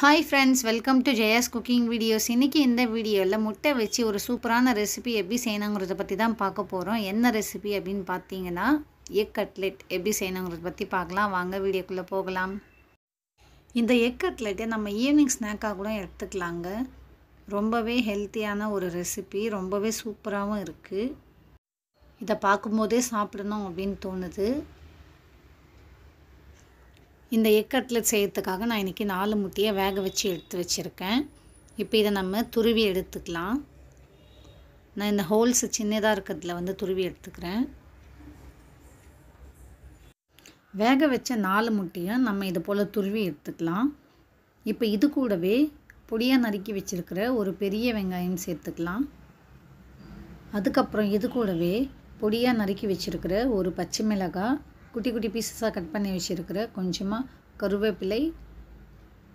Hi friends welcome to Jaya's cooking videos இன்றைக்கி இந்த வீடியோவில் முட்டை வச்சு ஒரு சூப்பரான ரெசிபி எப்படி செய்யணுங்கிறத பற்றி தான் பார்க்க போகிறோம் என்ன ரெசிபி அப்படின்னு பார்த்தீங்கன்னா எக் கட்லெட் எப்படி செய்யணுங்கிறத பற்றி பார்க்கலாம். வாங்க வீடியோக்குள்ளே போகலாம். இந்த எக் கட்லெட்டை நம்ம ஈவினிங் ஸ்நாக்காக கூட எடுத்துக்கலாங்க. ரொம்பவே ஹெல்த்தியான ஒரு ரெசிபி ரொம்பவே சூப்பராகவும் இருக்குது இதை பார்க்கும்போதே சாப்பிடணும் அப்படின்னு தோணுது. இந்த எக் கட்லெட் செய்யறதுக்காக நான் இன்றைக்கி நாலு முட்டையை வேக வச்சு எடுத்து வச்சுருக்கேன். இப்போ இதை நம்ம துருவி எடுத்துக்கலாம். நான் இந்த ஹோல்ஸ் சின்னதாக இருக்கிறதுல வந்து துருவி எடுத்துக்கிறேன். வேக வச்ச நாலு முட்டையும் நம்ம இது போல் துருவி எடுத்துக்கலாம். இப்போ இது கூடவே பொடியாக நறுக்கி வச்சுருக்கிற ஒரு பெரிய வெங்காயம் சேர்த்துக்கலாம். அதுக்கப்புறம் இது கூடவே பொடியாக நறுக்கி வச்சுருக்கிற ஒரு பச்சை மிளகாய் குட்டி குட்டி பீசஸாக கட் பண்ணி வச்சுருக்கிற கொஞ்சமாக கருவேப்பிலை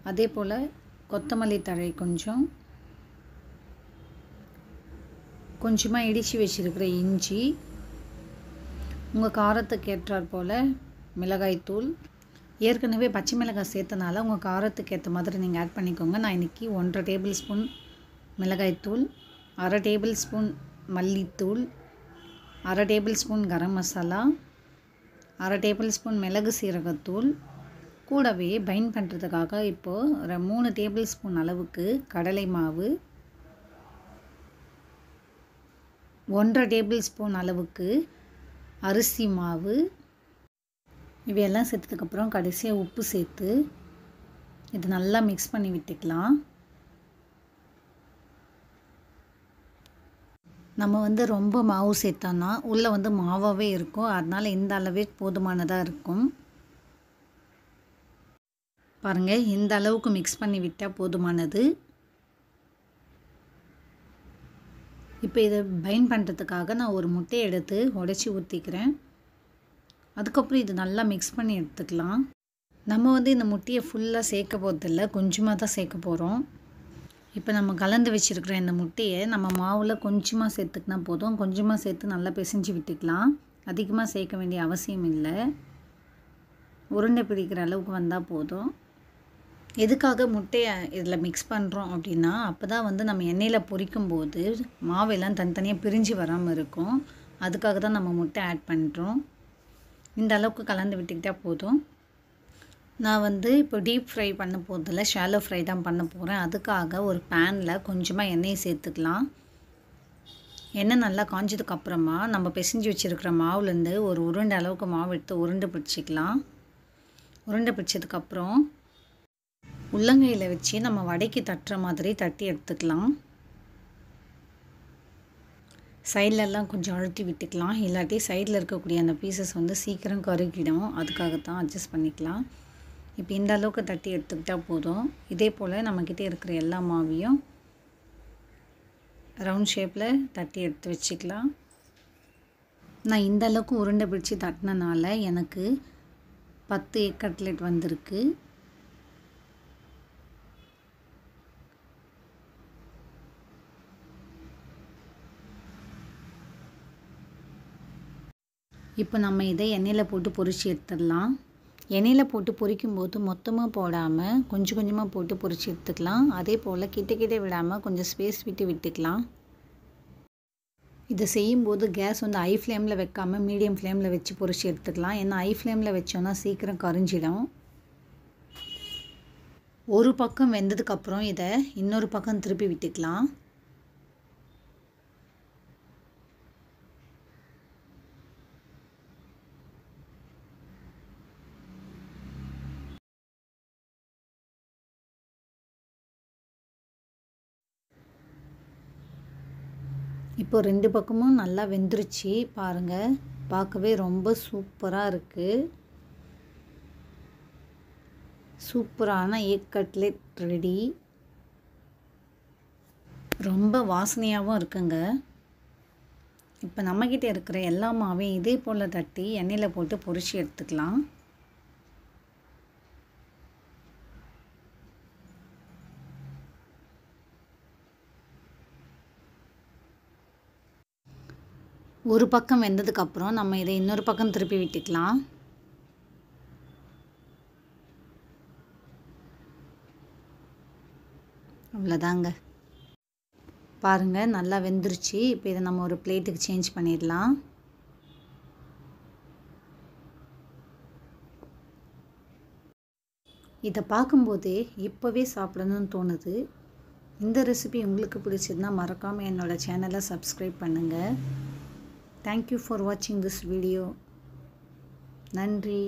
அதே போல் கொத்தமல்லி தழை கொஞ்சம் கொஞ்சமாக இடித்து வச்சுருக்கிற இஞ்சி உங்கள் காரத்துக்கு ஏற்றாற் போல் மிளகாய்த்தூள் ஏற்கனவே பச்சை மிளகாய் சேர்த்தனால உங்கள் காரத்துக்கு ஏற்ற மாதிரி நீங்கள் ஆட் பண்ணிக்கோங்க. நான் இன்றைக்கி ஒன்றரை டேபிள் ஸ்பூன் மிளகாய்த்தூள் அரை டேபிள் ஸ்பூன் மல்லித்தூள் அரை டேபிள் ஸ்பூன் கரம் மசாலா அரை டேபிள் ஸ்பூன் மிளகு சீரகத்தூள். கூடவே பைன் பண்ணுறதுக்காக இப்போது மூணு டேபிள் ஸ்பூன் அளவுக்கு கடலை மாவு. ஒன்றரை டேபிள் ஸ்பூன் அளவுக்கு அரிசி மாவு. இவையெல்லாம் சேர்த்ததுக்கப்புறம் கடைசியாக உப்பு சேர்த்து இது நல்லா மிக்ஸ் பண்ணி விட்டுக்கலாம். நம்ம வந்து ரொம்ப மாவு சேர்த்தோன்னா உள்ளே வந்து மாவாகவே இருக்கும். அதனால் இந்த அளவே போதுமானதாக இருக்கும். பாருங்கள் இந்த அளவுக்கு மிக்ஸ் பண்ணி விட்டால் போதுமானது. இப்போ இதை பைன் பண்ணுறதுக்காக நான் ஒரு முட்டையை எடுத்து உடச்சி ஊற்றிக்கிறேன் அதுக்கப்புறம் இது நல்லா மிக்ஸ் பண்ணி எடுத்துக்கலாம். நம்ம வந்து இந்த முட்டையை ஃபுல்லாக சேர்க்க போகிறதில்ல கொஞ்சமாக தான் சேர்க்க போகிறோம் இப்போ நம்ம கலந்து வச்சுருக்கிற இந்த முட்டையை நம்ம மாவில் கொஞ்சமாக சேர்த்துக்கினா போதும். கொஞ்சமாக சேர்த்து நல்லா பிசைஞ்சு விட்டுக்கலாம். அதிகமாக சேர்க்க வேண்டிய அவசியம் இல்லை. உருண்டை பிடிக்கிற அளவுக்கு வந்தால் போதும். எதுக்காக முட்டையை இதில் மிக்ஸ் பண்ணுறோம் அப்படின்னா அப்போ தான் வந்து நம்ம எண்ணெயில் பொரிக்கும் போது மாவெல்லாம் தனித்தனியாக பிரிஞ்சு வராமல் இருக்கும். அதுக்காக தான் நம்ம முட்டை ஆட் பண்ணுறோம் இந்த அளவுக்கு கலந்து விட்டுக்கிட்டால் போதும். நான் வந்து இப்போ டீப் ஃப்ரை பண்ண போதில் ஷாலோ ஃப்ரை தான் பண்ண போகிறேன் அதுக்காக ஒரு பேனில் கொஞ்சமாக எண்ணெயை சேர்த்துக்கலாம். எண்ணெய் நல்லா காஞ்சதுக்கப்புறமா நம்ம பிசைஞ்சு வச்சுருக்கிற மாவுலேருந்து ஒரு உருண்டை அளவுக்கு மாவு எடுத்து உருண்டை பிடிச்சிக்கலாம். உருண்டை பிடிச்சதுக்கப்புறம் உள்ளங்கையில் வச்சு நம்ம வடைக்கு தட்டுற மாதிரி தட்டி எடுத்துக்கலாம். சைட்லெல்லாம் கொஞ்சம் அழுத்தி விட்டுக்கலாம். இல்லாட்டி சைடில் இருக்கக்கூடிய அந்த பீசஸ் வந்து சீக்கிரம் கருகிடும். அதுக்காக தான் அட்ஜஸ்ட் பண்ணிக்கலாம். இப்போ இந்த அளவுக்கு தட்டி எடுத்துக்கிட்டால் போதும். இதே போல் நம்மக்கிட்ட இருக்கிற எல்லா மாவையும் ரவுண்ட் ஷேப்பில் தட்டி எடுத்து வச்சுக்கலாம். நான் இந்த அளவுக்கு உருண்டை பிடிச்சி தட்டினனால எனக்கு பத்து எக் கட்லெட் வந்திருக்கு. இப்போ நம்ம இதை எண்ணெயில் போட்டு பொரிச்சு எடுத்துடலாம். எண்ணெயில் போட்டு பொரிக்கும் போது மொத்தமாக போடாமல் கொஞ்சம் கொஞ்சமாக போட்டு பொரிச்சு எடுத்துக்கலாம். அதே போல் கிட்ட கிட்ட விடாமல் கொஞ்சம் ஸ்பேஸ் விட்டு விட்டுக்கலாம். இதை செய்யும்போது கேஸ் வந்து ஐ ஃப்ளேமில் வைக்காமல் மீடியம் ஃப்ளேமில் வச்சு பொரிச்சு எடுத்துக்கலாம். ஏன்னா ஐ ஃப்ளேமில் வச்சோன்னா சீக்கிரம் கரிஞ்சிடும். ஒரு பக்கம் வெந்ததுக்கப்புறம் இதை இன்னொரு பக்கம் திருப்பி விட்டுக்கலாம். இப்போ ரெண்டு பக்கமும் நல்லா வெந்துருச்சு பாருங்கள் பார்க்கவே ரொம்ப சூப்பராக இருக்குது சூப்பரான எக் கட்லெட் ரெடி ரொம்ப வாசனையாகவும் இருக்குங்க. இப்போ நம்மக்கிட்ட இருக்கிற எல்லா மாவையும் இதே போல் தட்டி எண்ணெயில் போட்டு பொரிச்சு எடுத்துக்கலாம். ஒரு பக்கம் வெந்ததுக்கப்புறம் நம்ம இதை இன்னொரு பக்கம் திருப்பி விட்டுக்கலாம். அவ்வளோதாங்க. பாருங்கள் நல்லா வெந்துருச்சு. இப்போ இதை நம்ம ஒரு பிளேட்டுக்கு சேஞ்ச் பண்ணிடலாம். இதை பார்க்கும்போதே இப்போவே சாப்பிடணும்னு தோணுது. இந்த ரெசிபி உங்களுக்கு பிடிச்சதுன்னா மறக்காமல் என்னோடய சேனலை சப்ஸ்கிரைப் பண்ணுங்கள் தேங்க்யூ ஃபார் வாட்சிங் திஸ் வீடியோ நன்றி